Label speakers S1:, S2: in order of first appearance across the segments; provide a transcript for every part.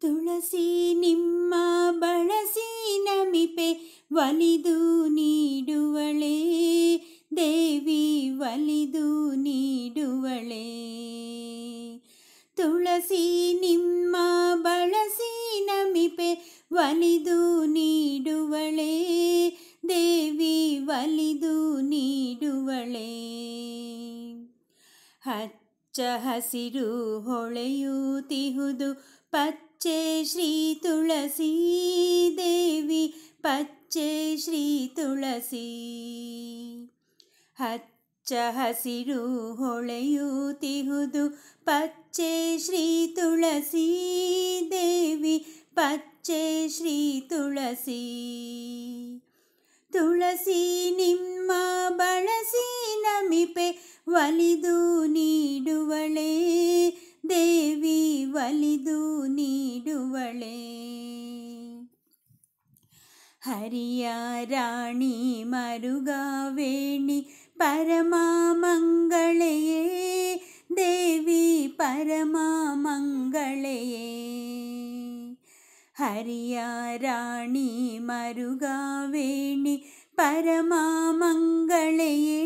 S1: ತುಳಸಿ ನಿಮ್ಮ ಬಳಸಿ ನಮಿಪೆ, ಒಲಿದು ನೀಡುವಳೆ. ದೇವಿ ಒಲಿದು ನೀಡುವಳೆ. ತುಳಸಿ ನಿಮ್ಮ ಬಳಸಿ ನಮಿಪೆ, ಒಲಿದು ನೀಡುವಳೆ. ದೇವಿ ಒಲಿದು ನೀಡುವಳೆ. ಹಚ್ಚ ಹಸಿರು ಹೊಳೆಯುತ್ತಿಹುದು ಪಚ್ಚೆ ಶ್ರೀ ತುಳಸಿ ದೇವಿ ಪಚ್ಚೆ ಶ್ರೀ ತುಳಸಿ ಹಚ್ಚ ಹಸಿರು ಹೊಳೆಯುತ್ತಿಹುದು ಪಚ್ಚೆ ಶ್ರೀ ತುಳಸಿ ದೇವಿ ಪಚ್ಚೆ ಶ್ರೀ ತುಳಸಿ ತುಳಸಿ ನಿಮ್ಮ ಬಳಸಿ ನಮಿಪೆ ಒಲಿದು ದೇವಿ ಒಲಿದು ನೀಡುವಳೆ ಹರಿಯ ರಾಣಿ ಮರುಗಾವೇಣಿ ಪರಮ ಮಂಗಳೆಯೇ ದೇವಿ ಪರಮ ಮಂಗಳೆಯೇ ಹರಿಯ ರಾಣಿ ಮರುಗಾವೇಣಿ ಪರಮ ಮಂಗಳೆಯೇ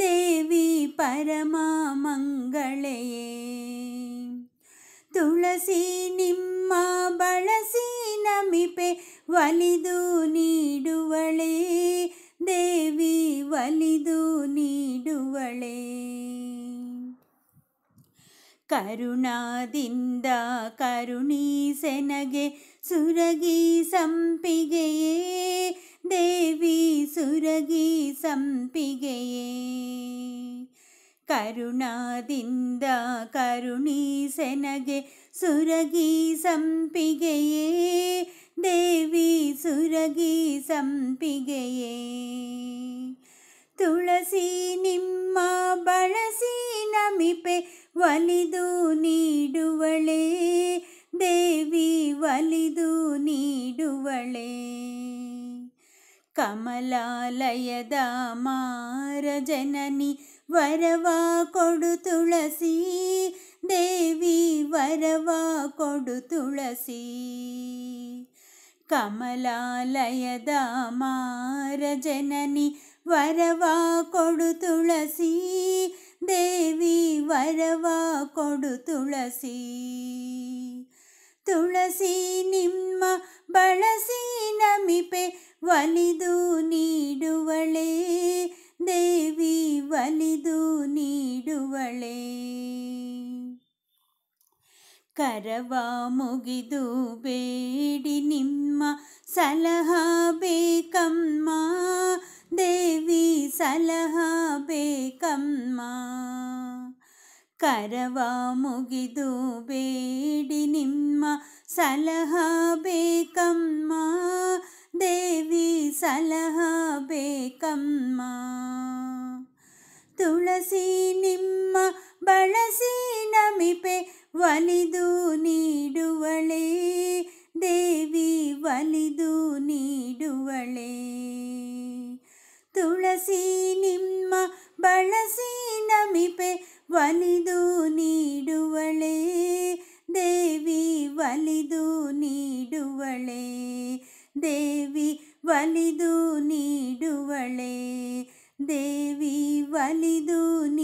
S1: ದೇವಿ ಪರಮ ಮಂಗಳೆಯೇ ತುಳಸಿ ನಿಮ್ಮ ಬಳಸಿ ನಮಿಪೆ ಒಲಿದು ನೀಡುವಳೆ. ದೇವಿ ಒಲಿದು ನೀಡುವಳೆ. ಕರುಣಾದಿಂದ ಕರುಣೀಸೆನಗೆ ಸುರಗಿ ಸಂಪಿಗೆಯೇ. ದೇವಿ ಸುರಗಿ ಸಂಪಿಗೆಯೇ. ಕರುಣಾದಿಂದ ಕರುಣೀಸೆನಗೆ ಸುರಗಿ ಸಂಪಿಗೆಯೇ, ದೇವಿ ಸುರಗಿ ಸಂಪಿಗೆಯೇ. ತುಳಸಿ ನಿಮ್ಮ ಬಳಸಿ ನಮಿಪೆ ಒಲಿದು ನೀಡುವಳೆ, ದೇವಿ ಒಲಿದು ನೀಡುವಳೆ. ಕಮಲಾಲಯದ ಮಾರ ಜನನಿ ವರವ ಕೊಡು ತುಳಸಿ ದೇವಿ ವರವ ಕೊಡು ತುಳಸಿ ಕಮಲಾಲಯದ ಮಾರ ಜನನಿ ವರವ ಕೊಡು ತುಳಸಿ ದೇವಿ ವರವ ಕೊಡು ತುಳಸಿ ತುಳಸಿ ನಿಮ್ಮ ಬಳಸಿ ನಮಿಪೆ ಒಲಿದು ನೀಡುವಳೆ ದೇವಿ ಒಲಿದು ನೀಡುವಳೆ ಕರವ ಮುಗಿದು ಬೇಡಿ ನಿಮ್ಮ ಸಲಹಾ ಬೇಕಮ್ಮ ದೇವಿ ಸಲಹ ಬೇಕಮ್ಮ ಕರವ ಮುಗಿದು ಬೇಡಿ ನಿಮ್ಮ ಸಲಹ ಬೇಕಮ್ಮ ಸಲಹ ಬೇಕಮ್ಮ. ತುಳಸಿ ನಿಮ್ಮ ಬಳಸಿ ನಮಿಪೆ ಒಲಿದು ನೀಡುವಳೆ. ದೇವಿ ಒಲಿದು ನೀಡುವಳೆ. ತುಳಸಿ ನಿಮ್ಮ ಬಳಸಿ ನಮಿಪೆ ಒಲಿದು ನೀಡುವಳೆ. ದೇವಿ ಒಲಿದು ನೀಡುವಳೆ. ದೇವಿ ಒಲಿದು ನೀಡುವಳೆ ದೇವಿ ಒಲಿದು ನೀಡುವಳೆ